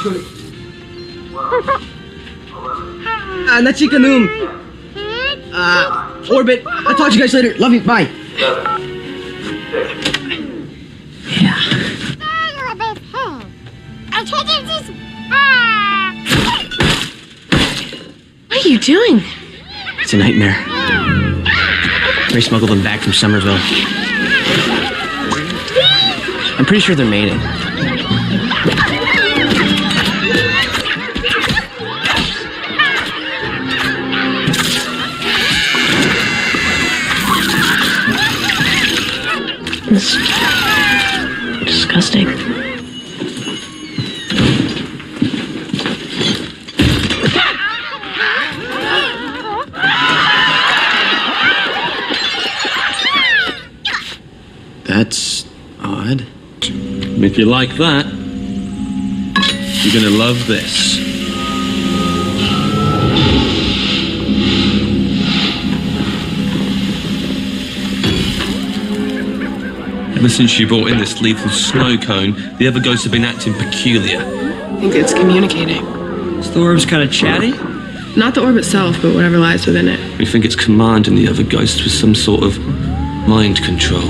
actually. Uh, Nachika Noom. Uh, Orbit. I'll talk to you guys later. Love you. Bye. Yeah. What are you doing? It's a nightmare. Ray smuggled them back from Summerville. I'm pretty sure they're mating. It's disgusting. That's odd. If you like that, you're gonna love this. Ever since she brought in this lethal snow cone, the other ghosts have been acting peculiar. I think it's communicating. Is the orb's kind of chatty? Not the orb itself, but whatever lies within it. We think it's commanding the other ghosts with some sort of mind control.